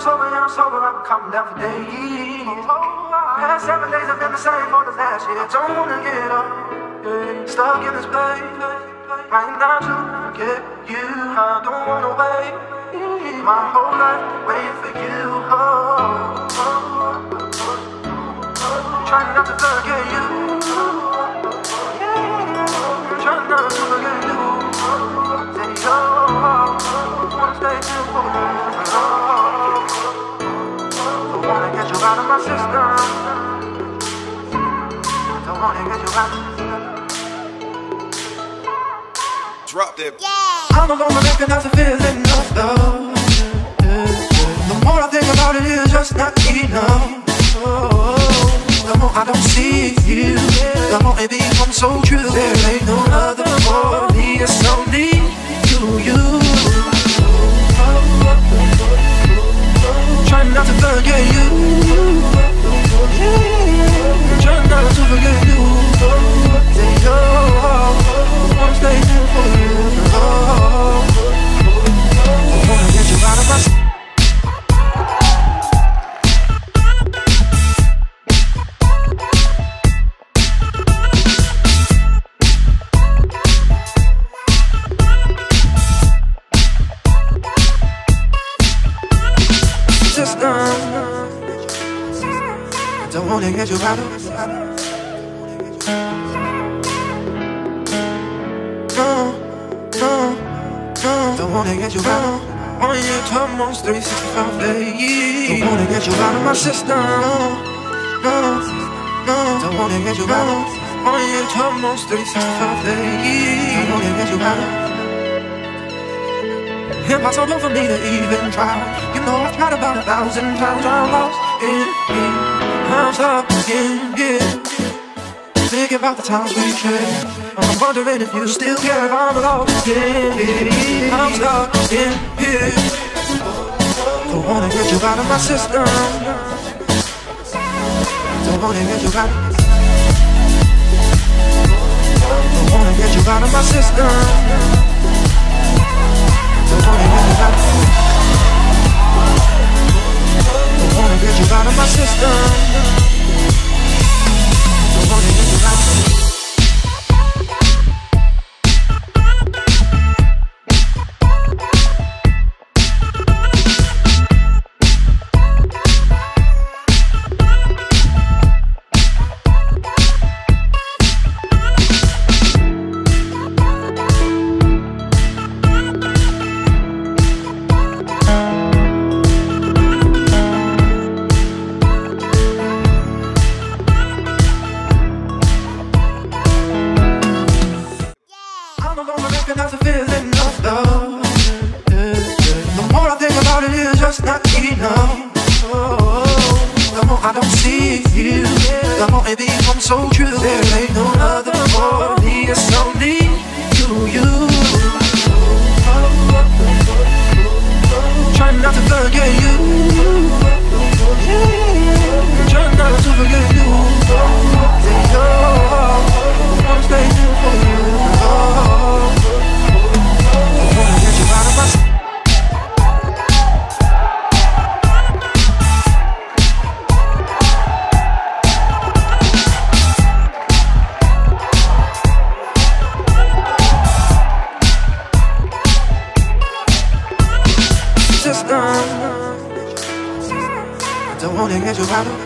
sober and I'm sober, been counting down for days. Oh, Past seven days have been the same for the last year. Don't wanna get up, yeah. stuck in this place. Right now to forget you, I don't wanna wait. My whole life waiting for you. Oh, oh, oh. oh, oh Trying not to forget you. System. Don't wanna get you out of my system. Drop that. I'm no longer recognize the feeling of love. The more I think about it, it's just not enough. Oh, the more I don't see you, the more it becomes so true. There ain't no other for me, it's only system. Uh, don't wanna get you out of No, no, no. Don't wanna get you out one year, twelve months, 365 days. Don't wanna get you out of my system. No, no, no. don't wanna get you out one year, twelve months, 365 days. Don't wanna get you out of Impossible for me to even try. You know I've tried about a thousand times. I'm lost in here. I'm stuck in here. Think about the times we shared. I'm wondering if you still care if I'm lost in here. I'm stuck in here. Don't wanna get you out of my system. Don't wanna get you out. Don't wanna get you out of my system. Recognize the feeling love. The more I think about it, it's just not enough. The more I don't see you, the more it becomes so true. Don't wanna get you out of